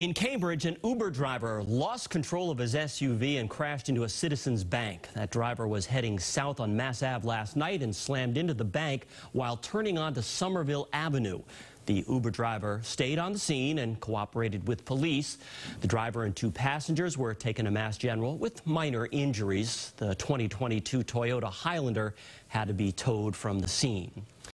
In Cambridge, an Uber driver lost control of his SUV and crashed into a Citizens Bank. That driver was heading south on Mass Ave last night and slammed into the bank while turning onto Somerville Avenue. The Uber driver stayed on the scene and cooperated with police. The driver and two passengers were taken to Mass General with minor injuries. The 2022 Toyota Highlander had to be towed from the scene.